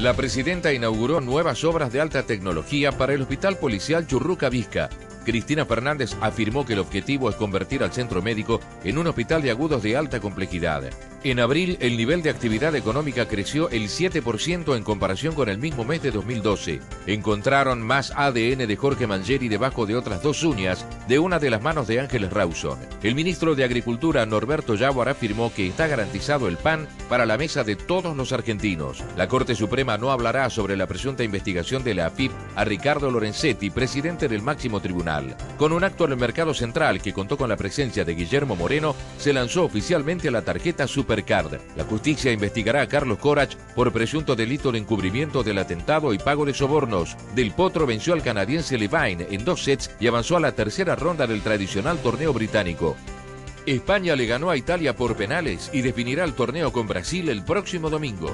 La presidenta inauguró nuevas obras de alta tecnología para el Hospital Policial Churruca Vizca. Cristina Fernández afirmó que el objetivo es convertir al centro médico en un hospital de agudos de alta complejidad. En abril, el nivel de actividad económica creció el 7% en comparación con el mismo mes de 2012. Encontraron más ADN de Jorge Mangeri debajo de otras dos uñas de una de las manos de Ángeles Rawson. El ministro de Agricultura, Norberto Yaguar, afirmó que está garantizado el pan para la mesa de todos los argentinos. La Corte Suprema no hablará sobre la presunta investigación de la AFIP a Ricardo Lorenzetti, presidente del máximo tribunal. Con un acto en el mercado central que contó con la presencia de Guillermo Moreno, se lanzó oficialmente la tarjeta Super la justicia investigará a Carlos Corach por presunto delito de encubrimiento del atentado y pago de sobornos. Del Potro venció al canadiense Levine en dos sets y avanzó a la tercera ronda del tradicional torneo británico. España le ganó a Italia por penales y definirá el torneo con Brasil el próximo domingo.